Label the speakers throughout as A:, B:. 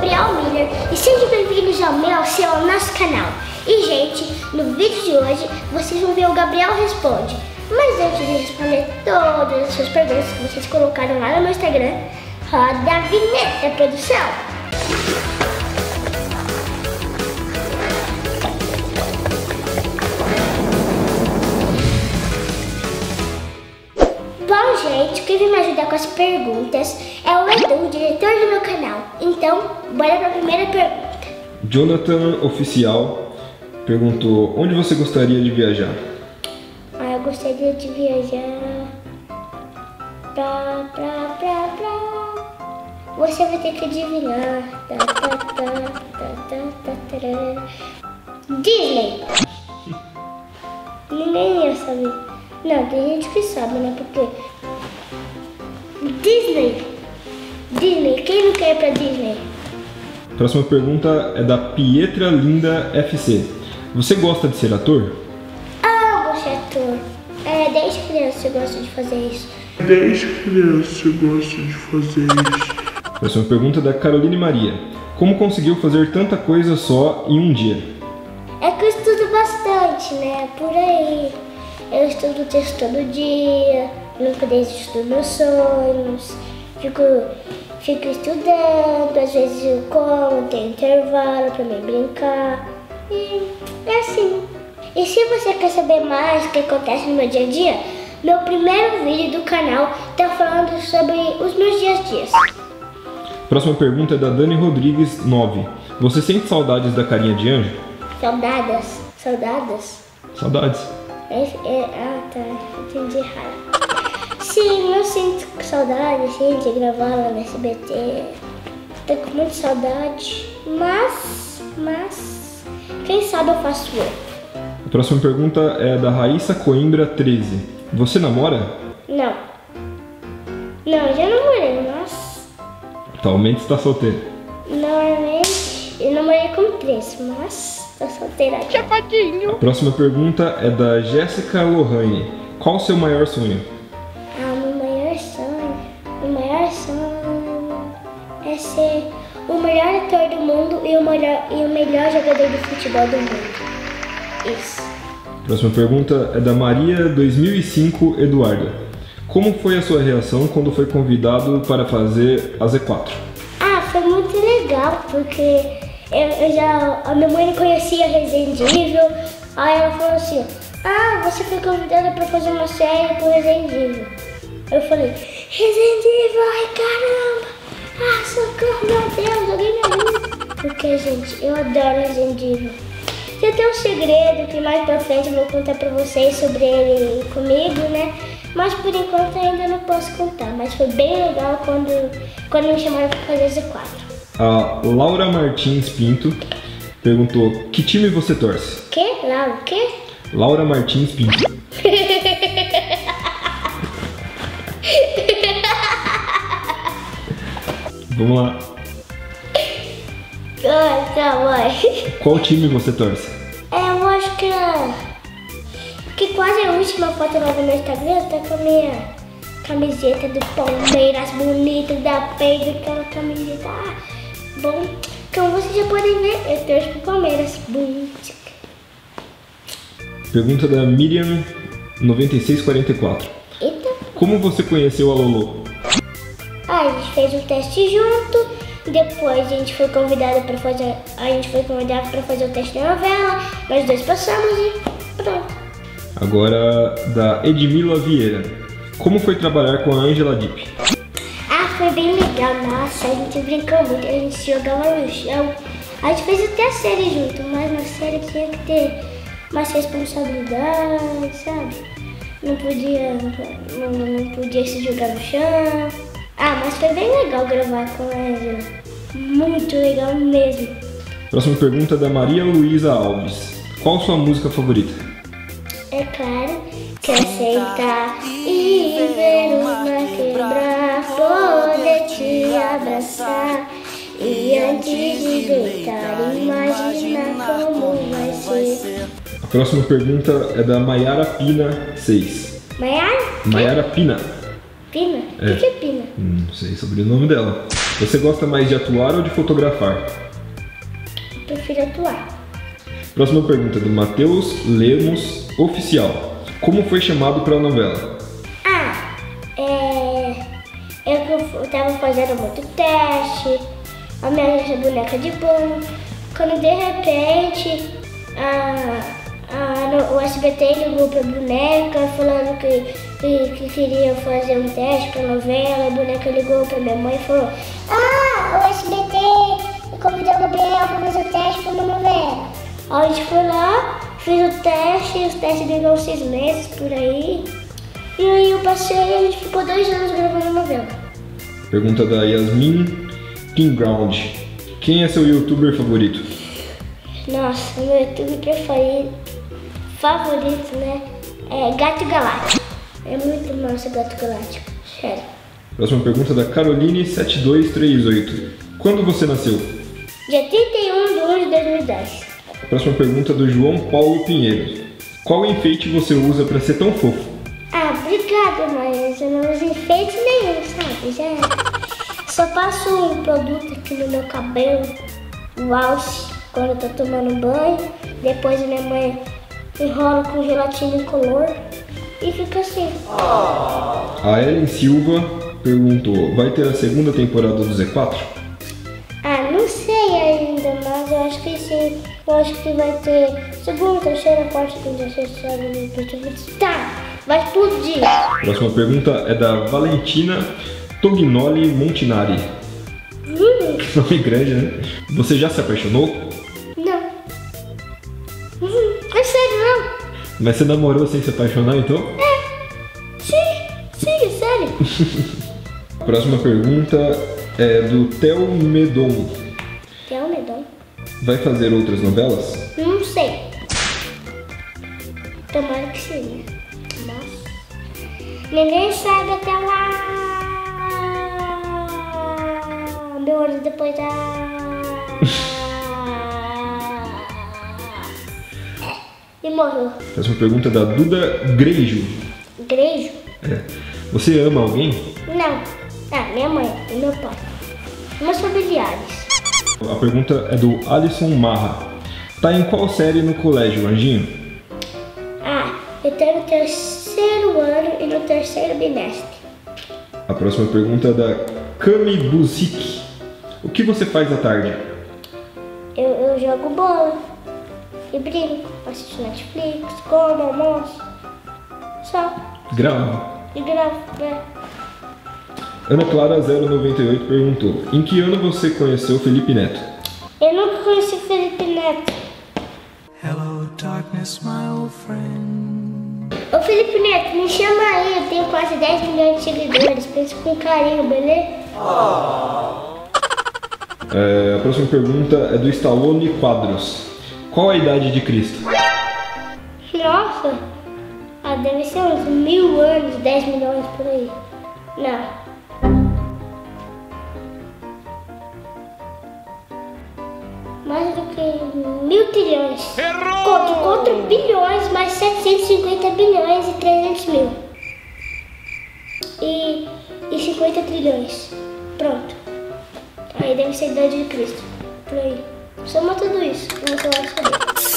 A: Gabriel Miller e sejam bem-vindos ao meu, ao seu, ao nosso canal. E, gente, no vídeo de hoje vocês vão ver o Gabriel Responde. Mas antes de responder todas as suas perguntas que vocês colocaram lá no meu Instagram, roda a vinheta, produção! Bom, gente, quem vai me ajudar com as perguntas é o O diretor do meu canal. Então, bora para a primeira pergunta.
B: Jonathan Oficial perguntou: onde você gostaria de viajar?
A: Ah, eu gostaria de viajar pra, pra, pra, pra. Você vai ter que adivinhar. Tá, tá, tá, tá, tá, tá. Disney. Ninguém ia saber. Não, tem gente que sabe, né? Porque Disney. Disney. Quem não quer ir pra Disney?
B: Próxima pergunta é da Pietra Linda FC. Você gosta de ser ator?
A: Ah, eu gosto de ator. É, desde criança eu gosto de fazer isso.
C: Desde criança eu gosto de fazer isso.
B: Próxima pergunta é da Caroline Maria. Como conseguiu fazer tanta coisa só em um dia?
A: É que eu estudo bastante, né? Por aí. Eu estudo texto todo dia, nunca desisto dos meus sonhos, fico, fico estudando, às vezes eu como, tenho intervalo pra me brincar. E é assim. E se você quer saber mais o que acontece no meu dia a dia, meu primeiro vídeo do canal tá falando sobre os meus dias a dias.
B: Próxima pergunta é da Dani Rodrigues 9. Você sente saudades da carinha de anjo?
A: Saudades, saudades.
B: Saudades.
A: É, é, ah, tá. Entendi errado. Sim, eu sinto saudade, assim, de gravar lá no SBT. Tô com muita saudade. Mas, mas, quem sabe eu faço outro.
B: A próxima pergunta é da Raíssa Coimbra 13. Você namora?
A: Não. Não, eu já namorei, mas...
B: Atualmente está solteiro.
A: Normalmente, eu namorei com três, mas... Tô solteira aqui.
B: A próxima pergunta é da Jéssica Lohane. Qual o seu maior sonho?
A: Sonho é ser o melhor ator do mundo e o melhor, e o melhor jogador de futebol do mundo. Isso.
B: Próxima pergunta é da Maria 2005 Eduarda. Como foi a sua reação quando foi convidado para fazer a Z4?
A: Ah, foi muito legal, porque eu, eu já. A minha mãe conhecia Resident Evil. Aí ela falou assim: Ah, você foi convidada para fazer uma série com Resident Evil. Eu falei: Resident Evil, ai caramba! Ah, socorro, meu Deus, alguém me ajuda. Porque, gente, eu adoro Resident Evil. Tem até um segredo que mais pra frente eu vou contar pra vocês sobre ele comigo, né? Mas por enquanto ainda não posso contar. Mas foi bem legal quando, quando me chamaram pra fazer Z4.
B: A Laura Martins Pinto perguntou: Que time você torce?
A: Que? Laura, o quê?
B: Laura Martins Pinto. Vamos lá.
A: Mãe.
B: Qual time você torce?
A: É, eu acho que quase a última foto lá do meu Instagram tá com a minha camiseta do Palmeiras bonita da peito, aquela camiseta. Ah, bom, como vocês já podem ver, eu torço pro Palmeiras. Bonito.
B: Pergunta da Miriam 9644.
A: Eita.
B: Como você conheceu a Lolo?
A: Gente fez um teste junto. Depois a gente foi convidado para fazer, a gente foi convidado para fazer o teste da novela. Nós dois passamos e pronto.
B: Agora da Edmila Vieira. Como foi trabalhar com a Angela Deep?
A: Ah, foi bem legal. Nossa, a gente brincou muito, a gente jogava no chão. A gente fez até a série junto, mas na série tinha que ter mais responsabilidade, sabe? Não podia, não, não podia se jogar no chão. Ah, mas foi bem legal gravar com a Angela. Muito legal mesmo.
B: Próxima pergunta é da Maria Luísa Alves. Qual sua música favorita?
A: É claro que aceitar e ver o mar quebrar, poder te abraçar. E antes de deitar, imaginar como vai ser.
B: A próxima pergunta é da Maiara Pina 6.
A: Maiara?
B: Maiara Pina.
A: Pina?
B: É.
A: O que é Pina?
B: Hum, Não sei sobre o nome dela. Você gosta mais de atuar ou de fotografar?
A: Eu prefiro atuar.
B: Próxima pergunta do Matheus Lemos Oficial. Como foi chamado para a novela?
A: Ah, é. Eu, que eu tava fazendo muito teste, a minha boneca de pano. Quando de repente a, a, no- o SBT ligou pra boneca falando que, que, que queria fazer um teste pra novela, a boneca ligou pra minha mãe e falou, ah, o SBT convidou o Gabriel pra fazer o teste pra uma novela. Aí a gente foi lá, fez o teste, os testes demoraram seis meses por aí. E aí eu passei e a gente ficou dois anos gravando a novela.
B: Pergunta da Yasmin Pinground. Quem é seu youtuber favorito?
A: Nossa, meu YouTube preferido, favorito, né? É Gato Galáctico. É muito massa Gato Galáctico, sério.
B: Próxima pergunta da Caroline7238. Quando você nasceu?
A: Dia 31 de 1 de 2010.
B: Próxima pergunta do João Paulo Pinheiro. Qual enfeite você usa para ser tão fofo?
A: Ah, obrigada, mas eu não uso enfeite nenhum, sabe? Já só passo um produto aqui no meu cabelo, o alce, quando eu tô tomando banho. Depois minha mãe enrola com gelatina incolor e fica assim.
B: A Ellen Silva perguntou: Vai ter a segunda temporada do Z4?
A: Ah, não sei ainda, mas eu acho que sim. Eu acho que vai ter segunda, terceira, quarta, quinta, sexta, domingo, Tá, vai explodir.
B: Próxima pergunta é da Valentina Tognoli Montinari.
A: Hum,
B: Nome grande, né? Você já se apaixonou? Mas você namorou sem se apaixonar então?
A: Sim, sim, é sério.
B: Próxima pergunta é do Theo Medon.
A: Um medão?
B: Vai fazer outras novelas?
A: Não sei. Tomara que sim, né? Mas ninguém sabe até lá. Meu olho depois da. E morreu.
B: Próxima pergunta é da Duda Greijo.
A: Igreja?
B: É. Você ama alguém?
A: Não. Ah, minha mãe e meu pai. Meus familiares.
B: A pergunta é do Alisson Marra. Tá em qual série no colégio, Anjinho?
A: Ah, eu tô no terceiro ano e no terceiro bimestre.
B: A próxima pergunta é da Kami Buzik. O que você faz à tarde?
A: Eu, eu jogo bola e brinco, assisto Netflix, como, almoço. Só.
B: Grava.
A: E gravo, né?
B: Ana Clara 098 perguntou: Em que ano você conheceu Felipe Neto?
A: Eu nunca conheci o Felipe Neto.
D: Hello, darkness, my old friend.
A: Ô Felipe Neto, me chama aí, eu tenho quase 10 milhões de seguidores. Pensa com carinho, beleza?
B: É, a próxima pergunta é do Stallone Quadros. Qual a idade de Cristo?
A: Nossa, ah, deve ser uns mil anos, 10 milhões por aí. Não. Mais do que mil trilhões. Conto, contra bilhões, mais 750 bilhões e 300 mil. E, e 50 trilhões. Pronto. Aí deve ser a idade de Cristo. Por aí. Soma tudo isso e você vai saber.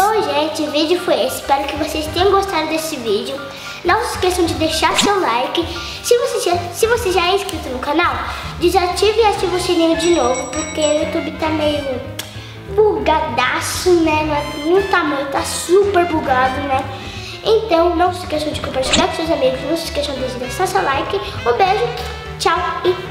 A: Bom, gente, o vídeo foi esse. Espero que vocês tenham gostado desse vídeo. Não se esqueçam de deixar seu like. Se você já, se você já é inscrito no canal, desative e ative o sininho de novo, porque o YouTube tá meio bugadaço, né? Não é- No tamanho, tá super bugado, né? Então, não se esqueçam de compartilhar com seus amigos. Não se esqueçam de deixar seu like. Um beijo, tchau e.